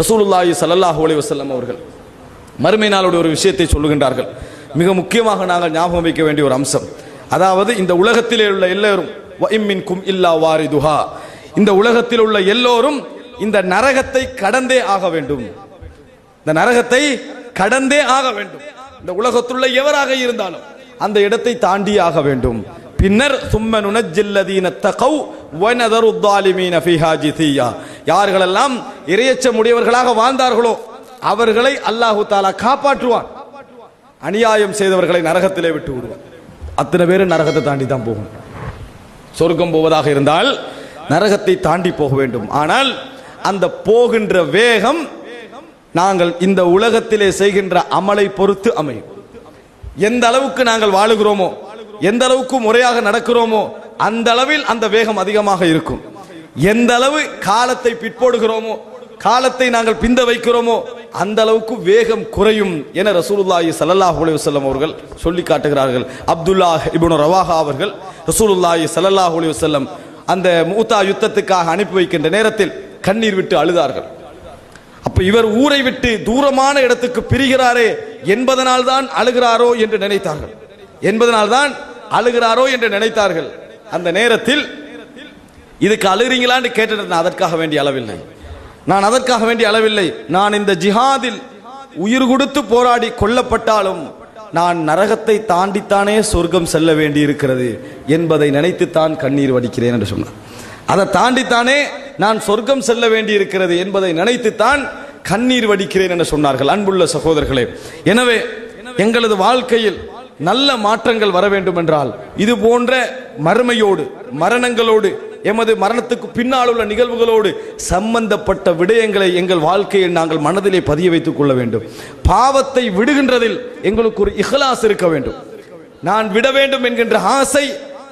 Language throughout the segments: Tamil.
ரசூலுல்லாஹி சல்லாஹூ அலி வசல்லம் அவர்கள் மறுமை நாளுடைய ஒரு விஷயத்தை சொல்லுகின்றார்கள். மிக முக்கியமாக நாங்கள் ஞாபகம் வைக்க வேண்டிய ஒரு அம்சம். அதாவது இந்த உலகத்திலே உள்ள எல்லோரும் வஇம்மின்கும் இல்லா வாரிதுஹா. இந்த உலகத்தில் உள்ள எல்லோரும் இந்த நரகத்தை கடந்தே ஆக வேண்டும். இந்த நரகத்தை கடந்தே ஆக வேண்டும். இந்த உலகத்துள்ள எவராக இருந்தாலும் அந்த இடத்தை தாண்டி ஆக வேண்டும். பின்னர் சும்ம நுனஜில்லதீன தகவ் வனதருத்தாலிமீன தாலிமீன ஃபீஹா யார்களெல்லாம் இரையச்சம் உடையவர்களாக வாழ்ந்தார்களோ அவர்களை அல்லாஹு தாலா காப்பாற்றுவான். அநியாயம் செய்தவர்களை நரகத்திலே விட்டு விடுவான். அத்தனை பேரும் நரகத்தை தாண்டி தான் போகும். சொர்க்கம் போவதாக இருந்தால் நரகத்தை தாண்டி போக வேண்டும். ஆனால் அந்த போகின்ற வேகம் நாங்கள் இந்த உலகத்திலே செய்கின்ற அமலை பொறுத்து அமையும். எந்த அளவுக்கு நாங்கள் வாழுகிறோமோ எந்த அளவுக்கு முறையாக நடக்கிறோமோ அந்த அளவில் அந்த வேகம் அதிகமாக இருக்கும். எந்த அளவு காலத்தை பிற்போடுகிறோமோ காலத்தை நாங்கள் பிந்த வைக்கிறோமோ அந்த அளவுக்கு வேகம் குறையும் என ரசூலுல்லாஹி ஸல்லல்லாஹு அலைஹி வஸல்லம் அவர்கள் சொல்லி காட்டுகிறார்கள். அப்துல்லா இப்னு ரவாஹா அவர்கள் ரசூலுல்லாஹி ஸல்லல்லாஹு அலைஹி வஸல்லம் அந்த மூத்தா யுத்தத்துக்காக அனுப்பி வைக்கின்ற நேரத்தில் கண்ணீர் விட்டு அழுதார்கள். அப்ப இவர் ஊரை விட்டு தூரமான இடத்துக்கு பிரிகிறாரே என்பதனால் தான் அழுகிறாரோ என்று நினைத்தார்கள். என்பதனால் தான் அழுகிறாரோ என்று நினைத்தார்கள். அந்த நேரத்தில் இதுக்கு அழுகிறீங்களான்னு கேட்டது நான் அதற்காக வேண்டிய அளவில்லை. நான் அதற்காக வேண்டிய அளவில்லை. நான் இந்த ஜிஹாதில் உயிர் கொடுத்து போராடி கொல்லப்பட்டாலும் நான் நரகத்தை தாண்டித்தானே சொர்க்கம் செல்ல வேண்டி இருக்கிறது என்பதை நினைத்துத்தான் கண்ணீர் வடிக்கிறேன் என்று சொன்னார். அதை தாண்டித்தானே நான் சொர்க்கம் செல்ல வேண்டி இருக்கிறது என்பதை நினைத்துத்தான் கண்ணீர் வடிக்கிறேன் என்று சொன்னார்கள் அன்புள்ள சகோதரர்களே. எனவே எங்களது வாழ்க்கையில் நல்ல மாற்றங்கள் வர வேண்டும் என்றால் இது போன்ற மறுமையோடு மரணங்களோடு எமது மரணத்துக்கு பின்னால் உள்ள நிகழ்வுகளோடு சம்பந்தப்பட்ட விடயங்களை எங்கள் வாழ்க்கையில் நாங்கள் மனதிலே பதிய வைத்துக் கொள்ள வேண்டும். பாவத்தை விடுகின்றதில் எங்களுக்கு ஒரு இகலாஸ் இருக்க வேண்டும். நான் விட வேண்டும் என்கின்ற ஆசை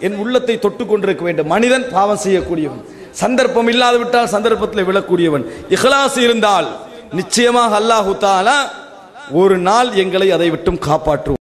என் உள்ளத்தை தொட்டு கொண்டிருக்க வேண்டும். மனிதன் பாவம் செய்யக்கூடியவன். சந்தர்ப்பம் இல்லாது விட்டால் சந்தர்ப்பத்தில் விழக்கூடியவன். இகலாஸ் இருந்தால் நிச்சயமாக அல்லாஹு தாலா ஒரு நாள் எங்களை அதை விட்டும் காப்பாற்றுவோம்